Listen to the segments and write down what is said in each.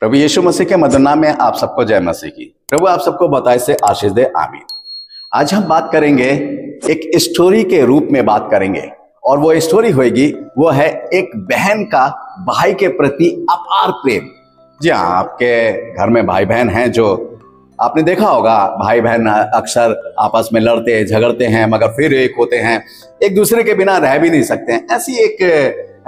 प्रभु यीशु मसीह के मदना में आप सबको जय मसीह की। प्रभु आप सबको बताए से आशीष दे, आमीन। आज हम बात करेंगे, एक स्टोरी के रूप में बात करेंगे। और वो स्टोरी होगी वो है एक बहन का भाई के प्रति अपार प्रेम। जी हाँ आपके घर में भाई बहन हैं जो आपने देखा होगा भाई बहन अक्सर आपस में लड़ते, झगड़ते हैं, मगर फिर एक होते हैं, एक दूसरे के बिना रह भी नहीं सकते हैं। ऐसी एक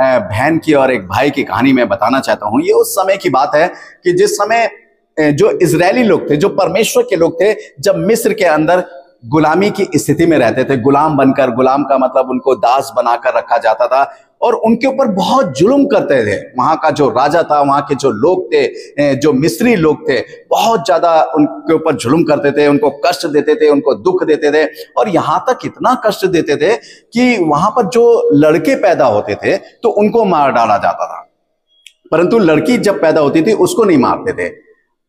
बहन की और एक भाई की कहानी मैं बताना चाहता हूँ। ये उस समय की बात है कि जिस समय जो इसराइली लोग थे, जो परमेश्वर के लोग थे, जब मिस्र के अंदर गुलामी की स्थिति में रहते थे, गुलाम बनकर, गुलाम का मतलब उनको दास बनाकर रखा जाता था और उनके ऊपर बहुत जुल्म करते थे। वहाँ का जो राजा था, वहाँ के जो लोग थे जो मिस्री लोग थे, बहुत ज़्यादा उनके ऊपर जुल्म करते थे, उनको कष्ट देते थे, उनको दुख देते थे। और यहाँ तक इतना कष्ट देते थे कि वहाँ पर जो लड़के पैदा होते थे तो उनको मार डाला जाता था। परंतु लड़की जब पैदा होती थी, उसको नहीं मारते थे।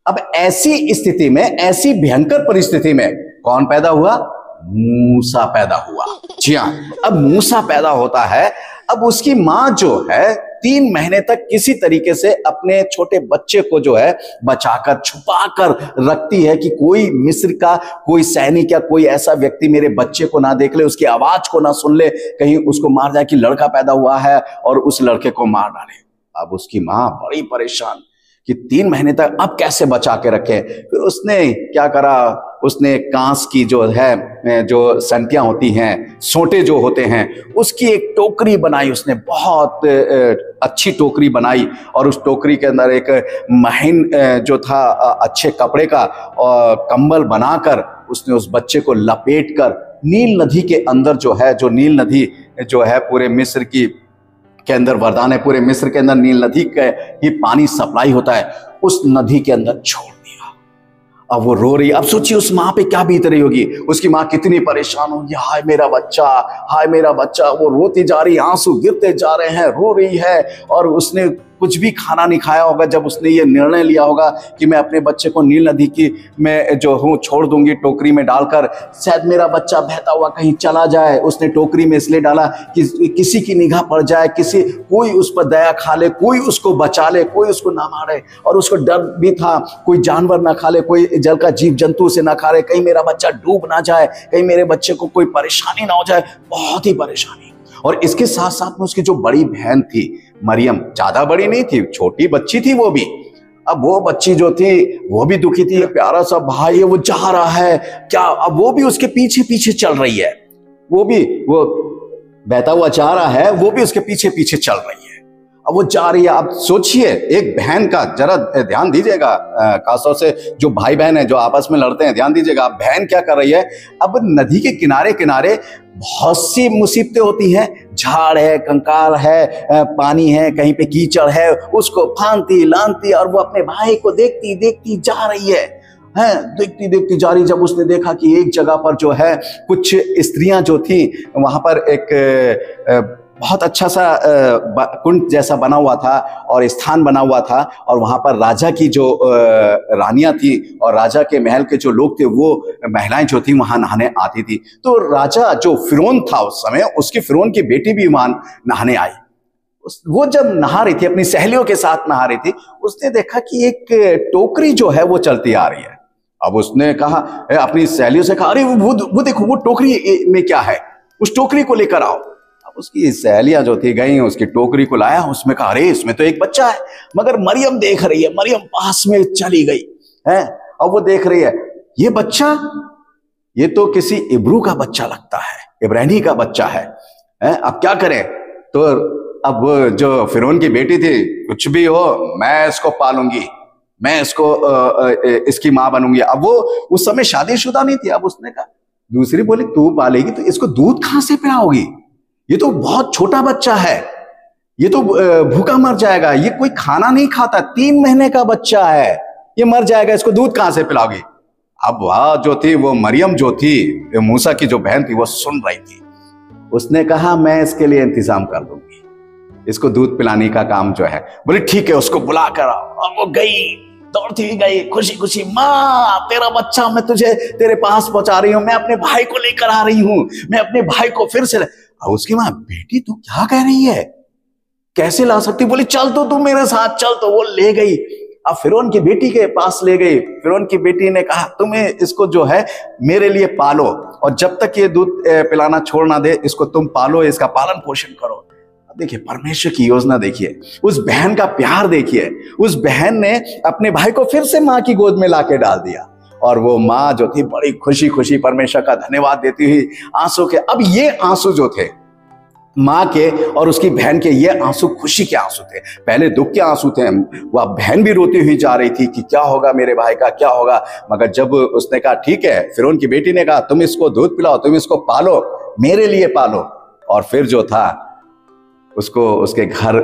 अब ऐसी स्थिति में, ऐसी भयंकर परिस्थिति में कौन पैदा हुआ? मूसा पैदा हुआ। जी हाँ अब मूसा पैदा होता है अब उसकी माँ जो है, तीन महीने तक किसी तरीके से अपने छोटे बच्चे को जो है, बचाकर, छुपाकर रखती है कि कोई मिस्र का, कोई सैनिक या कोई ऐसा व्यक्ति मेरे बच्चे को ना देख ले, उसकी आवाज़ को ना सुन ले, कहीं उसको मार जाए कि लड़का पैदा हुआ है और उस लड़के को मार डाले। अब उसकी माँ बड़ी परेशान कि तीन महीने तक अब कैसे बचा के रखे? फिर उसने क्या करा? उसने कांस की जो है जो संटियाँ होती हैं सोटे जो होते हैं उसकी एक टोकरी बनाई उसने बहुत अच्छी टोकरी बनाई और उस टोकरी के अंदर एक महीन जो था अच्छे कपड़े का अ, कंबल बनाकर उसने उस बच्चे को लपेट कर नील नदी के अंदर जो है जो नील नदी जो है पूरे मिस्र की के अंदर वरदान है पूरे मिस्र के अंदर नील नदी के ही पानी सप्लाई होता है उस नदी के अंदर छोड़ अब वो रो रही अब सोचिए, उस माँ पे क्या बीत रही होगी? उसकी माँ कितनी परेशान होगी? हाय मेरा बच्चा, हाय मेरा बच्चा। वो रोती जा रही आँसू गिरते जा रहे हैं, रो रही है और उसने कुछ भी खाना नहीं खाया होगा, जब उसने ये निर्णय लिया होगा कि मैं अपने बच्चे को नील नदी की मैं जो हूँ छोड़ दूँगी, टोकरी में डालकर, शायद मेरा बच्चा बहता हुआ कहीं चला जाए, उसने टोकरी में इसलिए डाला कि किसी की निगाह पड़ जाए, किसी, कोई उस पर दया खा ले, कोई उसको बचा ले, कोई उसको ना मारे और उसको डर भी था, कोई जानवर ना खा ले, कोई जल का जीव जंतु उसे ना खा ले, कहीं मेरा बच्चा डूब ना जाए, कहीं मेरे बच्चे को कोई परेशानी ना हो जाए, बहुत ही परेशानी। और इसके साथ साथ में उसकी जो बड़ी बहन थी, मरियम, ज़्यादा बड़ी नहीं थी, छोटी बच्ची थी वो भी। अब वो बच्ची जो थी, वो भी दुखी थी प्यारा सा भाई है, वो जा रहा है। क्या अब वो भी उसके पीछे पीछे चल रही है? वो भी, वो बहता हुआ जा रहा है, वो भी उसके पीछे पीछे चल रही है। अब वो जा रही है। आप सोचिए, एक बहन का जरा ध्यान दीजिएगा खासतौर से जो भाई बहन है, जो आपस में लड़ते हैं, ध्यान दीजिएगा अब बहन क्या कर रही है? अब नदी के किनारे किनारे बहुत सी मुसीबतें होती हैं। झाड़ है, कंकाल है पानी है, कहीं पे कीचड़ है, उसको फांदती लानती और वो अपने भाई को देखती देखती जा रही है। हैं, देखती देखती जा रही जब उसने देखा कि एक जगह पर जो है, कुछ स्त्रियाँ जो थी, वहाँ पर एक बहुत अच्छा सा कुंड जैसा बना हुआ था और स्थान बना हुआ था और वहाँ पर राजा की जो रानियाँ थी और राजा के महल के जो लोग थे वो महिलाएँ जो थी वहाँ नहाने आती थी। तो राजा जो फिरौन था उस समय, उसकी फिरौन की बेटी भी वहाँ नहाने आई। वो जब नहा रही थी, अपनी सहेलियों के साथ नहा रही थी, उसने देखा कि एक टोकरी जो है वो चलती आ रही है। अब उसने कहा अपनी सहेलियों से कहा, अरे, वो वो देखो, वो टोकरी में क्या है? उस टोकरी को लेकर आओ। उसकी सहेलियाँ जो थी गई उसकी टोकरी को लाया उसमें कहा अरे इसमें तो एक बच्चा है मगर मरियम देख रही है मरियम पास में चली गई है? अब वो देख रही है ये बच्चा ये तो किसी इब्रू का बच्चा लगता है इब्रानी का बच्चा है हैं? अब क्या करें? तो अब जो फिरौन की बेटी थी कुछ भी हो मैं इसको पालूँगी मैं इसको अ, अ, इसकी माँ बनूँगी। अब वो उस समय शादीशुदा नहीं थी अब उसने कहा दूसरी बोली तू पालेगी तो इसको दूध कहाँ से पिलाओगी? ये तो बहुत छोटा बच्चा है। ये तो भूखा मर जाएगा। ये कोई खाना नहीं खाता। तीन महीने का बच्चा है। ये मर जाएगा, इसको दूध कहाँ से पिलाओगी? अब वह जो थी, वो मरियम जो थी मूसा की जो बहन थी, वो सुन रही थी। उसने कहा, मैं इसके लिए इंतज़ाम कर दूँगी। इसको दूध पिलाने का काम जो है। बोले, ठीक है, उसको बुला कर और वो गई, दौड़ती गई खुशी खुशी माँ, तेरा बच्चा, मैं तुझे तेरे पास पहुँचा रही हूँ। मैं अपने भाई को लेकर आ रही हूँ। मैं अपने भाई को फिर से और उसकी माँ बेटी, तू क्या कह रही है? कैसे ला सकती? बोली, चल तो तू मेरे साथ, चल तो वो ले गई। अब फिर की बेटी के पास ले गई। फिर की बेटी ने कहा, तुम्हें इसको जो है, मेरे लिए पालो। और जब तक ये दूध पिलाना छोड़ ना दे, इसको तुम पालो, इसका पालन पोषण करो। देखिए, परमेश्वर की योजना देखिए। उस बहन का प्यार देखिए। उस बहन ने अपने भाई को फिर से माँ की गोद में लाके डाल दिया। और वो माँ जो थी बड़ी खुशी खुशी परमेश्वर का धन्यवाद देती हुई आँसू के, अब ये आँसू जो थे, माँ के और उसकी बहन के, ये आँसू खुशी के आँसू थे। पहले दुख के आँसू थे। वह बहन भी रोती हुई जा रही थी कि क्या होगा मेरे भाई का, क्या होगा? मगर जब उसने कहा, ठीक है। फिर उनकी बेटी ने कहा, तुम इसको दूध पिलाओ, तुम इसको पालो, मेरे लिए पालो। और फिर जो था उसको उसके घर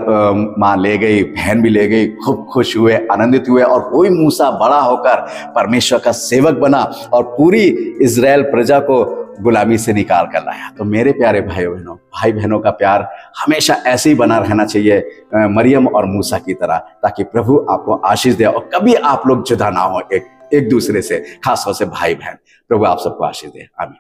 माँ ले गई, बहन भी ले गई, खूब खुश हुए, आनंदित हुए और वही मूसा बड़ा होकर परमेश्वर का सेवक बना और पूरी इसराइल प्रजा को गुलामी से निकाल कर लाया। तो मेरे प्यारे भाई बहनों भाई बहनों का प्यार हमेशा ऐसे ही बना रहना चाहिए मरियम और मूसा की तरह, ताकि प्रभु आपको आशीष दे और कभी आप लोग जुदा ना हो एक एक दूसरे से, खासतौर से भाई बहन प्रभु आप सबको आशीष दे। आमीन।